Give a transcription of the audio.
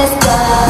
Let's go